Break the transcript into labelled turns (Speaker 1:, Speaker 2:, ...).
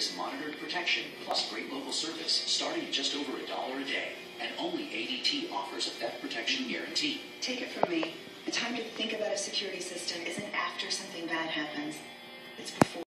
Speaker 1: is monitored protection plus great local service starting at just over a dollar a day. And only ADT offers a theft protection guarantee.
Speaker 2: Take it from me. The time to think about a security system isn't after something bad happens. It's before.